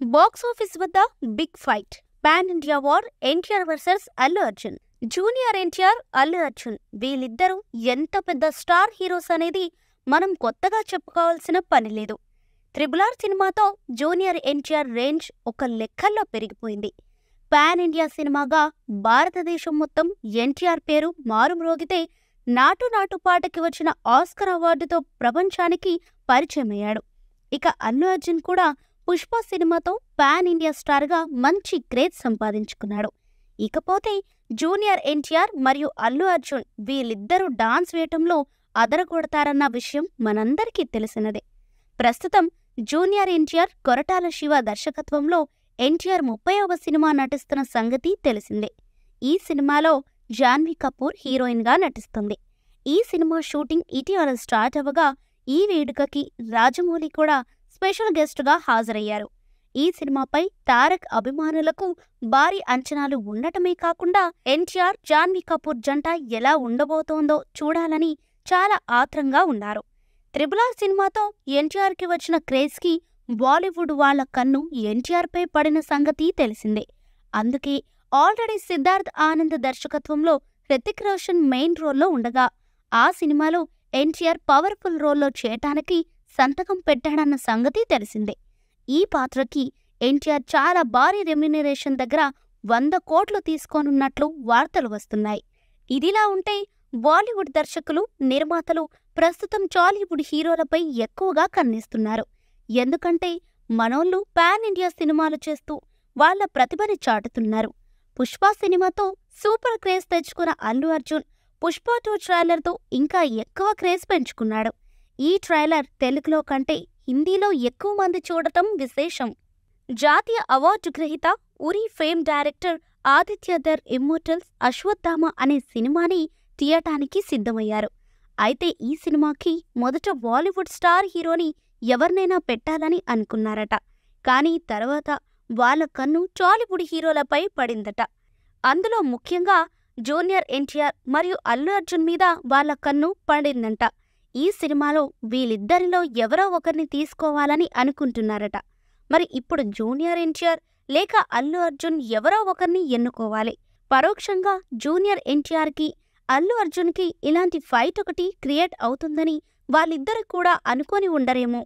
Box office వద్ద big fight. Pan India war NTR versus Allu Arjun. Junior NTR Allu Arjun. వీళ్ళిద్దరూ ఎంత పెద్ద star heroes అనేది మనం కొత్తగా చెప్పుకోవాల్సిన పని లేదు. త్రిబులార్ సినిమాతో జూనియర్ ఎన్టీఆర్ రేంజ్ ఒక లెక్కల్లో పెరిగిపోయింది. పాన్ ఇండియా సినిమాగా భారతదేశం మొత్తం ఎన్టీఆర్ పేరు మారుమ్రోగితే నాటు నాటు పాటకి వచ్చిన ఆస్కర్ అవార్డుతో ప్రపంచానికి పరిచయమయ్యాడు. ఇక అల్లు అర్జున్ కూడా పుష్ప సినిమాతో పాన్ ఇండియా స్టార్గా మంచి క్రేజ్ సంపాదించుకున్నాడు. ఇకపోతే జూనియర్ ఎన్టీఆర్ మరియు అల్లు అర్జున్ వీళ్ళిద్దరూ డాన్స్ వేయటంలో అదరగొడతారన్న విషయం మనందరికీ తెలిసినదే. ప్రస్తుతం జూనియర్ ఎన్టీఆర్ కొరటాల శివ దర్శకత్వంలో ఎన్టీఆర్ ముప్పైవ సినిమా నటిస్తున్న సంగతి తెలిసిందే. ఈ సినిమాలో జాన్వీ కపూర్ హీరోయిన్గా నటిస్తుంది. ఈ సినిమా షూటింగ్ ఇటీవల స్టార్ట్ అవ్వగా ఈ వేడుకకి రాజమౌళి కూడా స్పెషల్ గెస్ట్గా హాజరయ్యారు. ఈ సినిమాపై తారక్ అభిమానులకు భారీ అంచనాలు ఉండటమే కాకుండా ఎన్టీఆర్ జాన్వీ కపూర్ జంట ఎలా ఉండబోతోందో చూడాలని చాలా ఆత్రంగా ఉన్నారు. త్రిబుల్ సినిమాతో ఎన్టీఆర్కి వచ్చిన క్రేజ్కి బాలీవుడ్ వాళ్ళ కన్ను ఎన్టీఆర్పై పడిన సంగతి తెలిసిందే. అందుకే ఆల్రెడీ సిద్ధార్థ్ ఆనంద్ దర్శకత్వంలో హృతిక్ రోషన్ మెయిన్ రోల్లో ఉండగా ఆ సినిమాలో ఎన్టీఆర్ పవర్ఫుల్ రోల్లో చేయటానికి సంతకం పెట్టాడన్న సంగతి తెలిసిందే. ఈ పాత్రకి ఎన్టీఆర్ చాలా భారీ రెమ్యునరేషన్ దగ్గర వంద కోట్లు తీసుకోనున్నట్లు వార్తలు వస్తున్నాయి. ఇదిలా ఉంటే బాలీవుడ్ దర్శకులు నిర్మాతలు ప్రస్తుతం టాలీవుడ్ హీరోలపై ఎక్కువగా కన్నిస్తున్నారు. ఎందుకంటే మనోళ్ళు పాన్ ఇండియా సినిమాలు చేస్తూ వాళ్ళ ప్రతిభని చాటుతున్నారు. పుష్ప సినిమాతో సూపర్ క్రేజ్ తెచ్చుకున్న అల్లు అర్జున్ పుష్ప టూ ట్రైలర్తో ఇంకా ఎక్కువ క్రేజ్ పెంచుకున్నాడు. ఈ ట్రైలర్ తెలుగులో కంటే హిందీలో ఎక్కువ మంది చూడటం విశేషం. జాతీయ అవార్డు గ్రహీత Uri fame director Adityadhar immortals Ashwatthama అనే సినిమాని తీయటానికి సిద్ధమయ్యారు. అయితే ఈ సినిమాకి మొదట బాలీవుడ్ స్టార్ హీరోని ఎవరినైనా పెట్టాలని అనుకున్నారట. కానీ తర్వాత వాళ్ళ కన్ను టాలీవుడ్ హీరోలపై పడిందట. అందులో ముఖ్యంగా జూనియర్ ఎన్టీఆర్ మరియు అల్లు అర్జున్ మీద వాళ్ళ కన్ను పడిందంట. ఈ సినిమాలో వీళ్ళిద్దరిలో ఎవరో ఒకరిని తీసుకోవాలని అనుకుంటున్నారట. మరి ఇప్పుడు జూనియర్ ఎన్టీఆర్ లేక అల్లు అర్జున్ ఎవరో ఒకరిని ఎన్నుకోవాలి? పరోక్షంగా జూనియర్ ఎన్టీఆర్కి అల్లు అర్జున్కి ఇలాంటి ఫైట్ ఒకటి క్రియేట్ అవుతుందని వాళ్ళిద్దరు కూడా అనుకొని ఉండరేమో.